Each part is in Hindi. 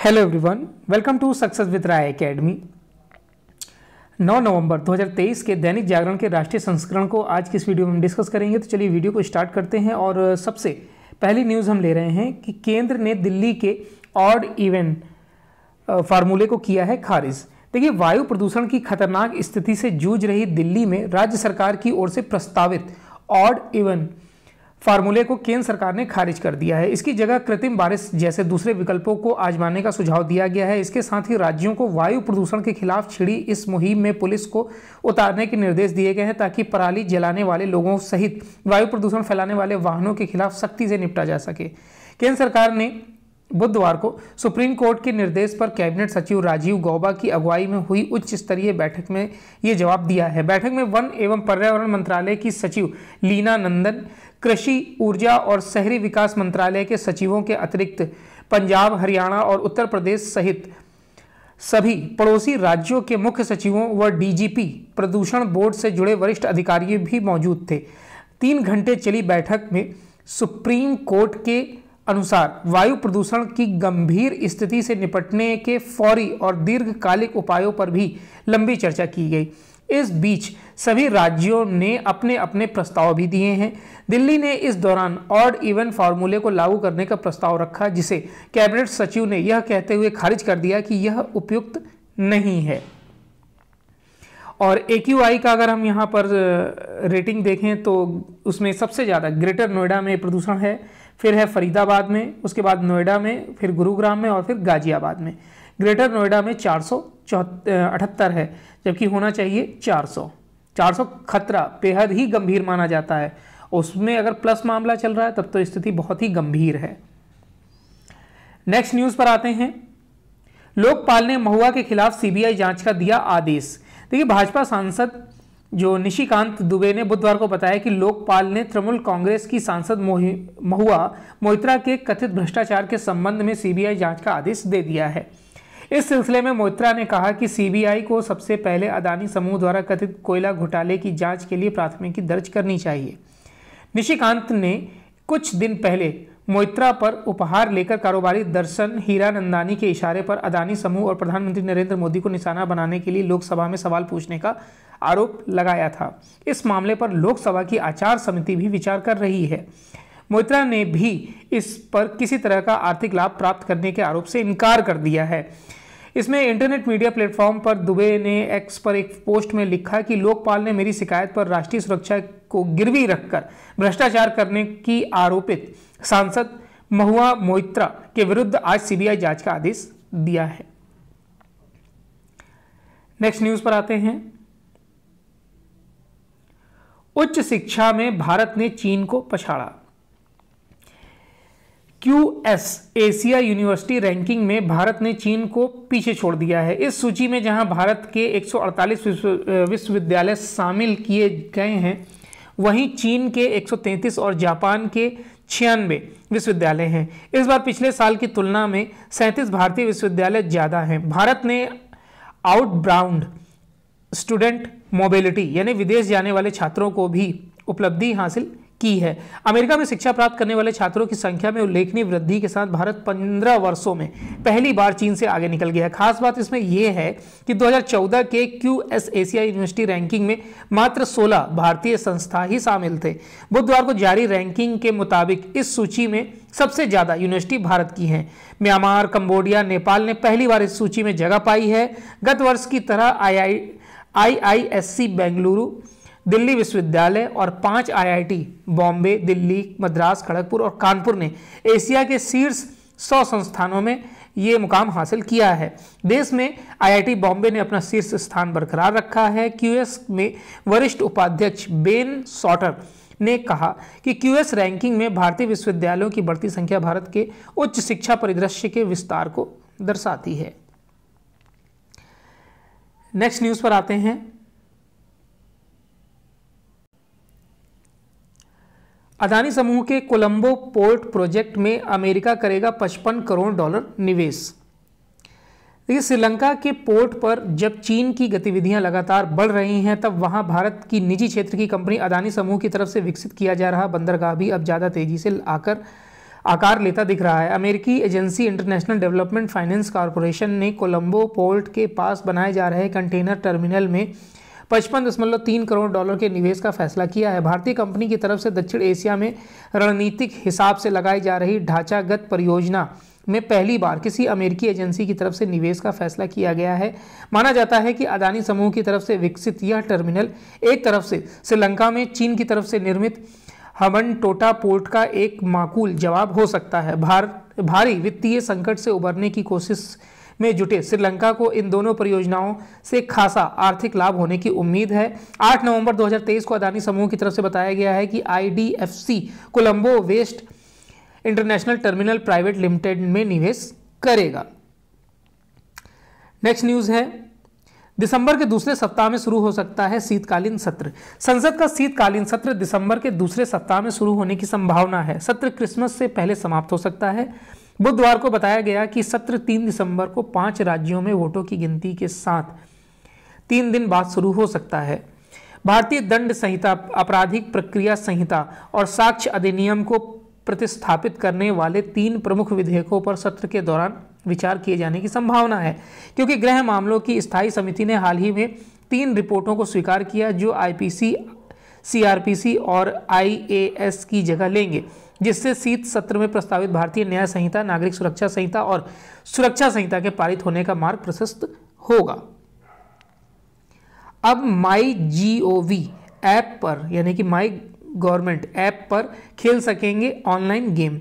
Hello everyone welcome to success with Rai academy 9 नवंबर 2023 के दैनिक जागरण के राष्ट्रीय संस्करण को आज की इस वीडियो में हम डिस्कस करेंगे। तो चलिए वीडियो को स्टार्ट करते हैं और सबसे पहली न्यूज़ हम ले रहे हैं कि केंद्र ने दिल्ली के ऑड इवन फार्मूले को किया है खारिज। देखिए, वायु प्रदूषण की खतरनाक स्थिति से जूझ रही दिल्ली में राज्य सरकार की ओर से प्रस्तावित ऑड इवन फार्मूले को केंद्र सरकार ने खारिज कर दिया है। इसकी जगह कृत्रिम बारिश जैसे दूसरे विकल्पों को आजमाने का सुझाव दिया गया है। इसके साथ ही राज्यों को वायु प्रदूषण के खिलाफ छिड़ी इस मुहिम में पुलिस को उतारने के निर्देश दिए गए हैं ताकि पराली जलाने वाले लोगों सहित वायु प्रदूषण फैलाने वाले वाहनों के खिलाफ सख्ती से निपटा जा सके। केंद्र सरकार ने बुधवार को सुप्रीम कोर्ट के निर्देश पर कैबिनेट सचिव राजीव गौबा की अगुवाई में हुई उच्च स्तरीय बैठक में ये जवाब दिया है। बैठक में वन एवं पर्यावरण मंत्रालय की सचिव लीना नंदन, कृषि, ऊर्जा और शहरी विकास मंत्रालय के सचिवों के अतिरिक्त पंजाब, हरियाणा और उत्तर प्रदेश सहित सभी पड़ोसी राज्यों के मुख्य सचिवों व डीजीपी, प्रदूषण बोर्ड से जुड़े वरिष्ठ अधिकारी भी मौजूद थे। तीन घंटे चली बैठक में सुप्रीम कोर्ट के अनुसार, वायु प्रदूषण की गंभीर स्थिति से निपटने के फौरी और दीर्घकालिक उपायों पर भी लंबी चर्चा की गई। इस बीच, सभी राज्यों ने अपने अपने प्रस्ताव भी दिए हैं। दिल्ली ने इस दौरान ऑड इवन फार्मूले को लागू करने का प्रस्ताव रखा, जिसे कैबिनेट सचिव ने यह कहते हुए खारिज कर दिया कि यह उपयुक्त नहीं है। और एक्यूआई का अगर हम यहाँ पर रेटिंग देखें तो उसमें सबसे ज़्यादा ग्रेटर नोएडा में प्रदूषण है, फिर है फरीदाबाद में, उसके बाद नोएडा में, फिर गुरुग्राम में और फिर गाजियाबाद में। ग्रेटर नोएडा में चार सौ अठहत्तर है, जबकि होना चाहिए 400 400 खतरा, बेहद ही गंभीर माना जाता है। उसमें अगर प्लस मामला चल रहा है, तब तो स्थिति बहुत ही गंभीर है। नेक्स्ट न्यूज़ पर आते हैं। लोकपाल ने महुआ के खिलाफ सीबीआई जाँच का दिया आदेश। देखिए, भाजपा सांसद जो निशिकांत दुबे ने बुधवार को बताया कि लोकपाल ने तृणमूल कांग्रेस की सांसद महुआ मोहित्रा के कथित भ्रष्टाचार के संबंध में सीबीआई जाँच का आदेश दे दिया है। इस सिलसिले में मोहित्रा ने कहा कि सीबीआई को सबसे पहले अदानी समूह द्वारा कथित कोयला घोटाले की जाँच के लिए प्राथमिकी दर्ज करनी चाहिए। निशिकांत ने कुछ दिन पहले मोइत्रा पर उपहार लेकर कारोबारी दर्शन हीरा नंदानी के इशारे पर अदानी समूह और प्रधानमंत्री नरेंद्र मोदी को निशाना बनाने के लिए लोकसभा में सवाल पूछने का आरोप लगाया था। इस मामले पर लोकसभा की आचार समिति भी विचार कर रही है। मोइत्रा ने भी इस पर किसी तरह का आर्थिक लाभ प्राप्त करने के आरोप से इनकार कर दिया है। इसमें इंटरनेट मीडिया प्लेटफॉर्म पर दुबे ने एक्स पर एक पोस्ट में लिखा कि लोकपाल ने मेरी शिकायत पर राष्ट्रीय सुरक्षा को गिरवी रखकर भ्रष्टाचार करने की आरोपित सांसद महुआ मोइत्रा के विरुद्ध आज सीबीआई जाँच का आदेश दिया है। नेक्स्ट न्यूज़ पर आते हैं। उच्च शिक्षा में भारत ने चीन को पछाड़ा। Q S Asia university ranking में भारत ने चीन को पीछे छोड़ दिया है। इस सूची में जहाँ भारत के 148 विश्वविद्यालय शामिल किए गए हैं, वहीं चीन के 133 और जापान के छियानवे विश्वविद्यालय हैं। इस बार पिछले साल की तुलना में सैंतीस भारतीय विश्वविद्यालय ज़्यादा हैं। भारत ने आउटब्राउंड स्टूडेंट मोबिलिटी, यानी विदेश जाने वाले छात्रों को भी उपलब्धि हासिल की है। अमेरिका में शिक्षा प्राप्त करने वाले छात्रों की संख्या में उल्लेखनीय वृद्धि के साथ भारत 15 वर्षों में पहली बार चीन से आगे निकल गया है। खास बात इसमें यह है कि 2014 के Q S Asia university ranking में मात्र 16 भारतीय संस्था ही शामिल थे। बुधवार को जारी रैंकिंग के मुताबिक इस सूची में सबसे ज़्यादा यूनिवर्सिटी भारत की हैं। म्यांमार, कंबोडिया, नेपाल ने पहली बार इस सूची में जगह पाई है। गत वर्ष की तरह आई आई आई बेंगलुरु दिल्ली विश्वविद्यालय और पाँच आईआईटी, बॉम्बे, दिल्ली, मद्रास, खड़गपुर और कानपुर ने एशिया के शीर्ष सौ संस्थानों में ये मुकाम हासिल किया है। देश में आईआईटी बॉम्बे ने अपना शीर्ष स्थान बरकरार रखा है। क्यूएस में वरिष्ठ उपाध्यक्ष बेन सॉटर ने कहा कि क्यूएस रैंकिंग में भारतीय विश्वविद्यालयों की बढ़ती संख्या भारत के उच्च शिक्षा परिदृश्य के विस्तार को दर्शाती है। नेक्स्ट न्यूज़ पर आते हैं। अदानी समूह के कोलंबो पोर्ट प्रोजेक्ट में अमेरिका करेगा 55 करोड़ डॉलर निवेश। देखिए, श्रीलंका के पोर्ट पर जब चीन की गतिविधियाँ लगातार बढ़ रही हैं, तब वहाँ भारत की निजी क्षेत्र की कंपनी अदानी समूह की तरफ़ से विकसित किया जा रहा बंदरगाह भी अब ज़्यादा तेज़ी से आकर आकार लेता दिख रहा है। अमेरिकी agency international development finance corporation ने कोलंबो पोर्ट के पास बनाए जा रहे कंटेनर टर्मिनल में पचपन दशमलव तीन करोड़ डॉलर के निवेश का फैसला किया है। भारतीय कंपनी की तरफ़ से दक्षिण एशिया में रणनीतिक हिसाब से लगाई जा रही ढांचागत परियोजना में पहली बार किसी अमेरिकी एजेंसी की तरफ़ से निवेश का फैसला किया गया है। माना जाता है कि अदानी समूह की तरफ़ से विकसित यह टर्मिनल एक तरफ़ से श्रीलंका में, चीन की तरफ़ से निर्मित हवन टोटा पोर्ट का एक माकूल जवाब हो सकता है। भार, भारी वित्तीय संकट से उबरने की कोशिश में जुटे। श्रीलंका को इन दोनों परियोजनाओं से खासा आर्थिक लाभ होने की उम्मीद है। 8 नवंबर 2023 को अदानी समूह की तरफ़ से बताया गया है कि IDFC Colombo west international terminal private limited में निवेश करेगा। नेक्स्ट न्यूज़ है। दिसंबर के दूसरे सप्ताह में शुरू हो सकता है शीतकालीन सत्र। संसद का शीतकालीन सत्र दिसंबर के दूसरे सप्ताह में शुरू होने की संभावना है। सत्र क्रिसमस से पहले समाप्त हो सकता है। बुधवार को बताया गया कि सत्र तीन दिसंबर को पाँच राज्यों में वोटों की गिनती के साथ तीन दिन बाद शुरू हो सकता है। भारतीय दंड संहिता, आपराधिक प्रक्रिया संहिता और साक्ष्य अधिनियम को प्रतिस्थापित करने वाले तीन प्रमुख विधेयकों पर सत्र के दौरान विचार किए जाने की संभावना है, क्योंकि गृह मामलों की स्थायी समिति ने हाल ही में तीन रिपोर्टों को स्वीकार किया जो आईपीसी, सीआरपीसी और आईएएस की जगह लेंगे। जिससे शीत सत्र में प्रस्तावित भारतीय न्याय संहिता, नागरिक सुरक्षा संहिता और सुरक्षा संहिता के पारित होने का मार्ग प्रशस्त होगा। अब माई जी ओ वी ऐप पर, यानी कि माई गवर्नमेंट ऐप पर खेल सकेंगे ऑनलाइन गेम।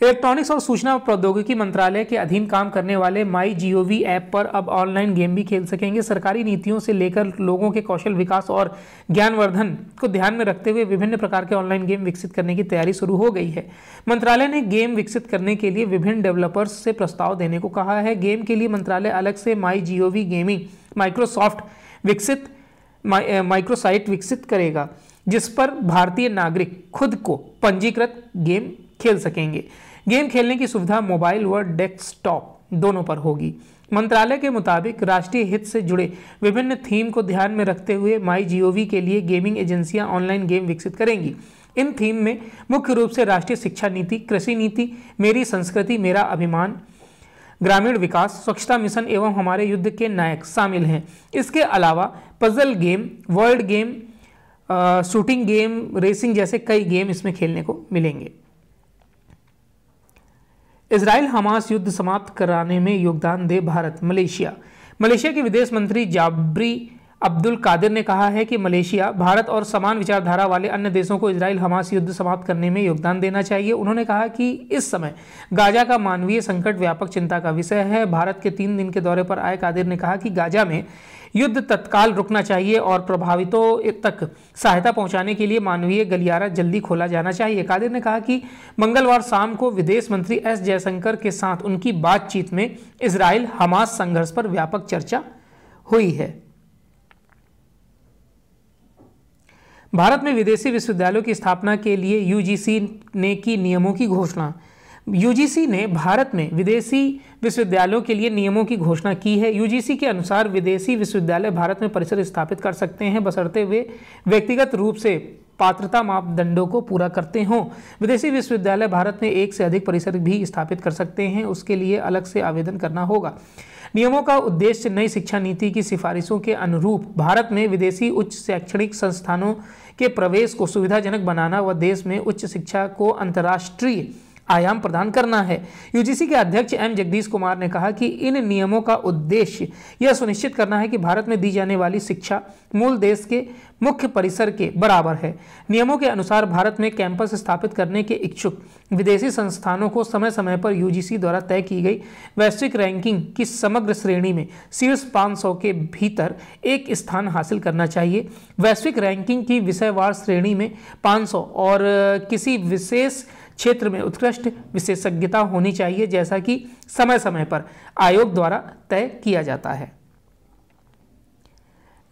इलेक्ट्रॉनिक्स और सूचना प्रौद्योगिकी मंत्रालय के अधीन काम करने वाले माई जीओवी ऐप पर अब ऑनलाइन गेम भी खेल सकेंगे। सरकारी नीतियों से लेकर लोगों के कौशल विकास और ज्ञानवर्धन को ध्यान में रखते हुए विभिन्न प्रकार के ऑनलाइन गेम विकसित करने की तैयारी शुरू हो गई है। मंत्रालय ने गेम विकसित करने के लिए विभिन्न डेवलपर्स से प्रस्ताव देने को कहा है। गेम के लिए मंत्रालय अलग से माई जीओवी गेमिंग, माइक्रोसॉफ्ट विकसित माइक्रोसाइट विकसित करेगा, जिस पर भारतीय नागरिक खुद को पंजीकृत गेम खेल सकेंगे। गेम खेलने की सुविधा मोबाइल व डेस्कटॉप दोनों पर होगी। मंत्रालय के मुताबिक राष्ट्रीय हित से जुड़े विभिन्न थीम को ध्यान में रखते हुए माई जीओवी के लिए गेमिंग एजेंसियाँ ऑनलाइन गेम विकसित करेंगी। इन थीम में मुख्य रूप से राष्ट्रीय शिक्षा नीति, कृषि नीति, मेरी संस्कृति, मेरा अभिमान, ग्रामीण विकास, स्वच्छता मिशन एवं हमारे युद्ध के नायक शामिल हैं। इसके अलावा puzzle game, world game shooting game, racing जैसे कई गेम इसमें खेलने को मिलेंगे। इसराइल हमास युद्ध समाप्त कराने में योगदान दे भारत, मलेशिया। मलेशिया के विदेश मंत्री जाबरी अब्दुल कादिर ने कहा है कि मलेशिया भारत और समान विचारधारा वाले अन्य देशों को इसराइल हमास युद्ध समाप्त करने में योगदान देना चाहिए। उन्होंने कहा कि इस समय गाजा का मानवीय संकट व्यापक चिंता का विषय है। भारत के तीन दिन के दौरे पर आए कादिर ने कहा कि गाजा में युद्ध तत्काल रुकना चाहिए और प्रभावितों तक सहायता पहुँचाने के लिए मानवीय गलियारा जल्दी खोला जाना चाहिए। कादिर ने कहा कि मंगलवार शाम को विदेश मंत्री एस जयशंकर के साथ उनकी बातचीत में इसराइल हमास संघर्ष पर व्यापक चर्चा हुई है। भारत में विदेशी विश्वविद्यालयों की स्थापना के लिए यूजीसी ने की नियमों की घोषणा। यूजीसी ने भारत में विदेशी विश्वविद्यालयों के लिए नियमों की घोषणा की है। यूजीसी के अनुसार विदेशी विश्वविद्यालय भारत में परिसर स्थापित कर सकते हैं। बसरते वे व्यक्तिगत रूप से पात्रता मापदंडों को पूरा करते हों। विदेशी विश्वविद्यालय भारत में एक से अधिक परिसर भी स्थापित कर सकते हैं। उसके लिए अलग से आवेदन करना होगा। नियमों का उद्देश्य नई शिक्षा नीति की सिफारिशों के अनुरूप भारत में विदेशी उच्च शैक्षणिक संस्थानों के प्रवेश को सुविधाजनक बनाना व देश में उच्च शिक्षा को अंतर्राष्ट्रीय आयाम प्रदान करना है। यूजीसी के अध्यक्ष एम जगदीश कुमार ने कहा कि इन नियमों का उद्देश्य यह सुनिश्चित करना है कि भारत में दी जाने वाली शिक्षा मूल देश के मुख्य परिसर के बराबर है। नियमों के अनुसार भारत में कैंपस स्थापित करने के इच्छुक विदेशी संस्थानों को समय समय पर यूजीसी द्वारा तय की गई वैश्विक रैंकिंग की समग्र श्रेणी में शीर्ष 500 के भीतर एक स्थान हासिल करना चाहिए। वैश्विक रैंकिंग की विषयवार श्रेणी में 500 और किसी विशेष क्षेत्र में उत्कृष्ट विशेषज्ञता होनी चाहिए, जैसा कि समय समय पर आयोग द्वारा तय किया जाता है।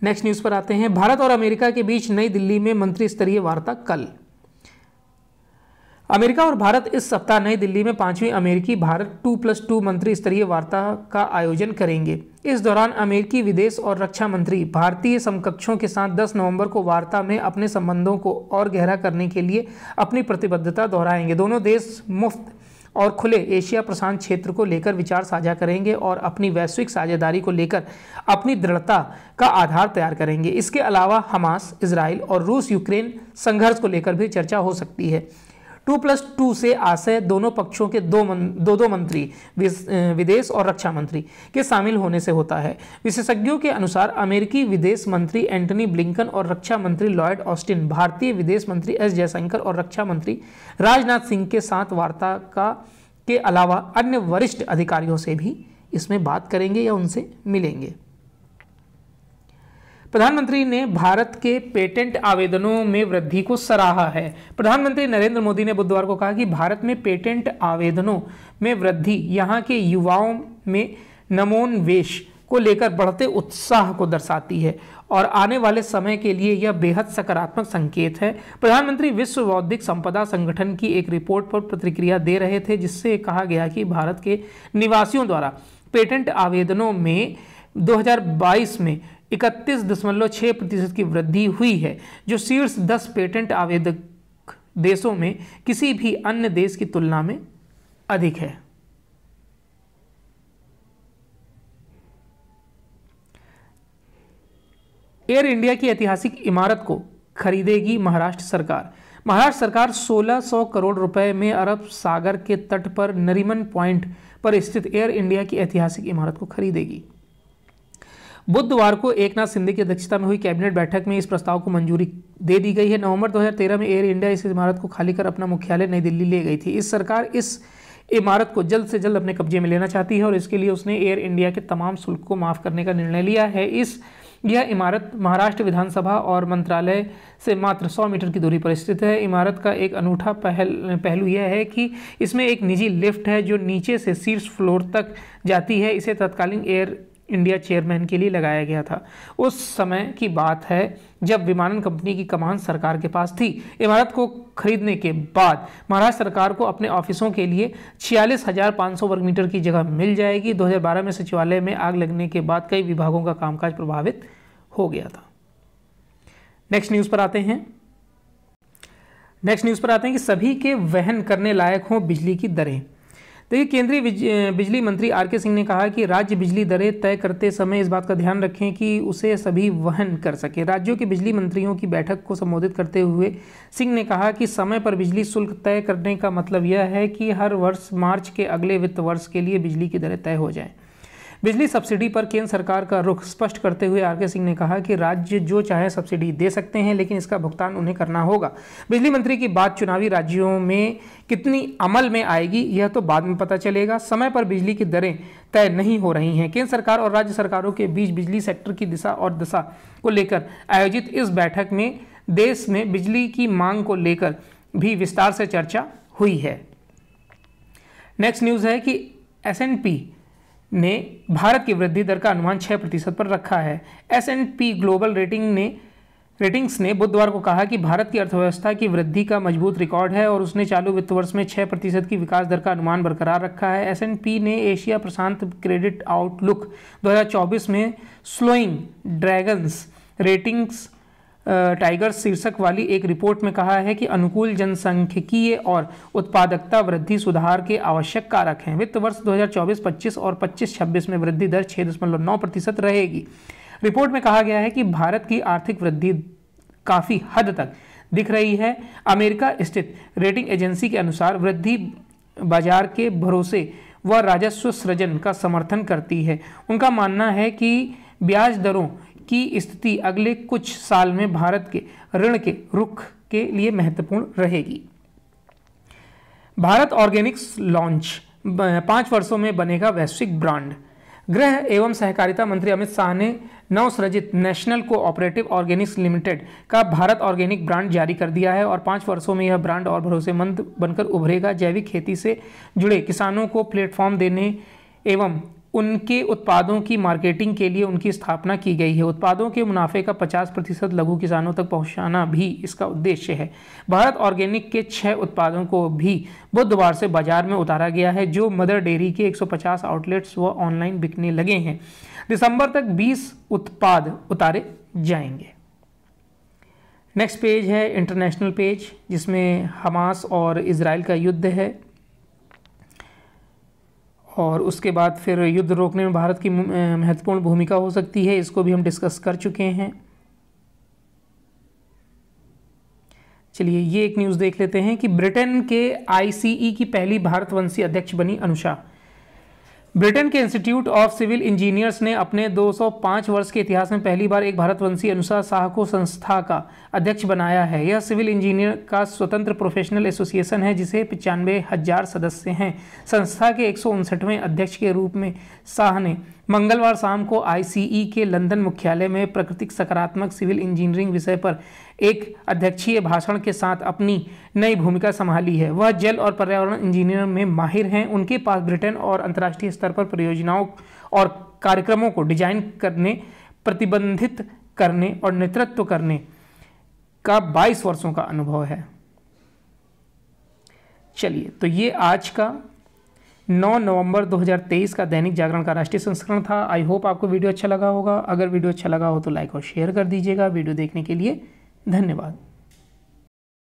नेक्स्ट न्यूज़ पर आते हैं। भारत और अमेरिका के बीच नई दिल्ली में मंत्री स्तरीय वार्ता कल। अमेरिका और भारत इस सप्ताह नई दिल्ली में पांचवी अमेरिकी भारत टू प्लस टू मंत्री स्तरीय वार्ता का आयोजन करेंगे। इस दौरान अमेरिकी विदेश और रक्षा मंत्री भारतीय समकक्षों के साथ 10 नवंबर को वार्ता में अपने संबंधों को और गहरा करने के लिए अपनी प्रतिबद्धता दोहराएँगे। दोनों देश मुफ़्त और खुले एशिया प्रशांत क्षेत्र को लेकर विचार साझा करेंगे और अपनी वैश्विक साझेदारी को लेकर अपनी दृढ़ता का आधार तैयार करेंगे। इसके अलावा हमास इसराइल और रूस यूक्रेन संघर्ष को लेकर भी चर्चा हो सकती है। टू प्लस टू से आशय दोनों पक्षों के दो मन, दो दो मंत्री विदेश और रक्षा मंत्री के शामिल होने से होता है। विशेषज्ञों के अनुसार अमेरिकी विदेश मंत्री एंटनी ब्लिंकन और रक्षा मंत्री लॉयड ऑस्टिन भारतीय विदेश मंत्री एस जयशंकर और रक्षा मंत्री राजनाथ सिंह के साथ वार्ता का के अलावा अन्य वरिष्ठ अधिकारियों से भी इसमें बात करेंगे या उनसे मिलेंगे। प्रधानमंत्री ने भारत के पेटेंट आवेदनों में वृद्धि को सराहा है। प्रधानमंत्री नरेंद्र मोदी ने बुधवार को कहा कि भारत में पेटेंट आवेदनों में वृद्धि, यहाँ के युवाओं में नमोन्वेश को लेकर बढ़ते उत्साह को दर्शाती है और आने वाले समय के लिए यह बेहद सकारात्मक संकेत है। प्रधानमंत्री विश्व बौद्धिक संपदा संगठन की एक रिपोर्ट पर प्रतिक्रिया दे रहे थे, जिससे कहा गया कि भारत के निवासियों द्वारा पेटेंट आवेदनों में 2022 में इकतीस दशमलव छः प्रतिशत की वृद्धि हुई है, जो शीर्ष दस पेटेंट आवेदक देशों में किसी भी अन्य देश की तुलना में अधिक है। एयर इंडिया की ऐतिहासिक इमारत को खरीदेगी महाराष्ट्र सरकार। महाराष्ट्र सरकार 1600 करोड़ रुपए में अरब सागर के तट पर नरीमन पॉइंट पर स्थित एयर इंडिया की ऐतिहासिक इमारत को खरीदेगी। बुधवार को एक नाथ शिंदे की अध्यक्षता में हुई कैबिनेट बैठक में इस प्रस्ताव को मंजूरी दे दी गई है। नवंबर 2013 में एयर इंडिया इस इमारत को खाली कर अपना मुख्यालय नई दिल्ली ले गई थी। इस सरकार इस इमारत को जल्द से जल्द अपने कब्जे में लेना चाहती है और इसके लिए उसने एयर इंडिया के तमाम शुल्क को माफ़ करने का निर्णय लिया है। इस, यह इमारत महाराष्ट्र विधानसभा और मंत्रालय से मात्र 100 मीटर की दूरी पर स्थित है। इमारत का एक अनूठा पहल, पहलू यह है कि इसमें एक निजी लिफ्ट है जो नीचे से शीर्ष फ्लोर तक जाती है। इसे तत्कालीन एयर इंडिया चेयरमैन के लिए लगाया गया था। उस समय की बात है, जब विमानन कंपनी की कमान सरकार के पास थी। इमारत को खरीदने के बाद महाराष्ट्र सरकार को अपने ऑफिसों के लिए छियालीस हज़ार पाँच सौ वर्ग मीटर की जगह मिल जाएगी। 2012 में सचिवालय में आग लगने के बाद कई विभागों का कामकाज प्रभावित हो गया था। नेक्स्ट न्यूज़ पर आते हैं। नेक्स्ट न्यूज़ पर आते हैं कि सभी के वहन करने लायक हों बिजली की दरें। देखिए केंद्रीय बिजली मंत्री आर के सिंह ने कहा कि राज्य बिजली दरें तय करते समय इस बात का ध्यान रखें कि उसे सभी वहन कर सके। राज्यों के बिजली मंत्रियों की बैठक को संबोधित करते हुए सिंह ने कहा कि समय पर बिजली शुल्क तय करने का मतलब यह है कि हर वर्ष मार्च के अगले वित्त वर्ष के लिए बिजली की दरें तय हो जाएँ। बिजली सब्सिडी पर केंद्र सरकार का रुख स्पष्ट करते हुए आर के सिंह ने कहा कि राज्य जो चाहे सब्सिडी दे सकते हैं, लेकिन इसका भुगतान उन्हें करना होगा। बिजली मंत्री की बात चुनावी राज्यों में कितनी अमल में आएगी, यह तो बाद में पता चलेगा। समय पर बिजली की दरें तय नहीं हो रही हैं। केंद्र सरकार और राज्य सरकारों के बीच बिजली सेक्टर की दिशा और दशा को लेकर आयोजित इस बैठक में देश में बिजली की मांग को लेकर भी विस्तार से चर्चा हुई है। नेक्स्ट न्यूज़ है कि एसएनपी ने भारत की वृद्धि दर का अनुमान 6 प्रतिशत पर रखा है। S and P global rating ने रेटिंग्स ने बुधवार को कहा कि भारत की अर्थव्यवस्था की वृद्धि का मज़बूत रिकॉर्ड है और उसने चालू वित्त वर्ष में 6 प्रतिशत की विकास दर का अनुमान बरकरार रखा है। एस ने एशिया प्रशांत क्रेडिट आउटलुक 2024 में स्लोइंग ड्रैगन्स रेटिंग्स टाइगर शीर्षक वाली एक रिपोर्ट में कहा है कि अनुकूल जनसंख्यकीय और उत्पादकता वृद्धि सुधार के आवश्यक कारक हैं। वित्त वर्ष 2024-25 और 25-26 में वृद्धि दर 6.9 प्रतिशत रहेगी। रिपोर्ट में कहा गया है कि भारत की आर्थिक वृद्धि काफ़ी हद तक दिख रही है। अमेरिका स्थित रेटिंग एजेंसी के अनुसार वृद्धि बाज़ार के भरोसे व राजस्व सृजन का समर्थन करती है। उनका मानना है कि ब्याज दरों की स्थिति अगले कुछ साल में भारत के ऋण के रुख के लिए महत्वपूर्ण रहेगी। भारत ऑर्गेनिक्स लॉन्च पाँच वर्षों में बनेगा वैश्विक ब्रांड। गृह एवं सहकारिता मंत्री अमित शाह ने नवसृजित नेशनल कोऑपरेटिव ऑर्गेनिक्स लिमिटेड का भारत ऑर्गेनिक ब्रांड जारी कर दिया है और पाँच वर्षों में यह ब्रांड और भरोसेमंद बनकर उभरेगा। जैविक खेती से जुड़े किसानों को प्लेटफॉर्म देने एवं उनके उत्पादों की मार्केटिंग के लिए उनकी स्थापना की गई है। उत्पादों के मुनाफे का 50 प्रतिशत लघु किसानों तक पहुंचाना भी इसका उद्देश्य है। भारत ऑर्गेनिक के छह उत्पादों को भी बुधवार से बाज़ार में उतारा गया है, जो मदर डेयरी के 150 आउटलेट्स व ऑनलाइन बिकने लगे हैं। दिसंबर तक 20 उत्पाद उतारे जाएँगे। नेक्स्ट पेज है इंटरनेशनल पेज, जिसमें हमास और इसराइल का युद्ध है। और उसके बाद फिर युद्ध रोकने में भारत की महत्वपूर्ण भूमिका हो सकती है, इसको भी हम डिस्कस कर चुके हैं। चलिए, ये एक न्यूज़ देख लेते हैं कि ब्रिटेन के आईसीई की पहली भारतवंशी अध्यक्ष बनी अनुषा ब्रिटेन के इंस्टीट्यूट ऑफ़ सिविल इंजीनियर्स ने अपने 205 वर्ष के इतिहास में पहली बार एक भारतवंशी अनुषा शाह को संस्था का अध्यक्ष बनाया है। यह सिविल इंजीनियर का स्वतंत्र प्रोफेशनल एसोसिएशन है, जिसे पचानवे हज़ार सदस्य हैं। संस्था के एक अध्यक्ष के रूप में शाह ने मंगलवार शाम को आईसीई के लंदन मुख्यालय में प्राकृतिक सकारात्मक सिविल इंजीनियरिंग विषय पर एक अध्यक्षीय भाषण के साथ अपनी नई भूमिका संभाली है। वह जल और पर्यावरण इंजीनियर में माहिर हैं। उनके पास ब्रिटेन और अंतर्राष्ट्रीय स्तर पर परियोजनाओं और कार्यक्रमों को डिज़ाइन करने, प्रतिबंधित करने और नेतृत्व करने का 22 वर्षों का अनुभव है। चलिए तो ये आज का 9 नवंबर 2023 का दैनिक जागरण का राष्ट्रीय संस्करण था। आई होप आपको वीडियो अच्छा लगा होगा। अगर वीडियो अच्छा लगा हो तो लाइक और शेयर कर दीजिएगा। वीडियो देखने के लिए धन्यवाद।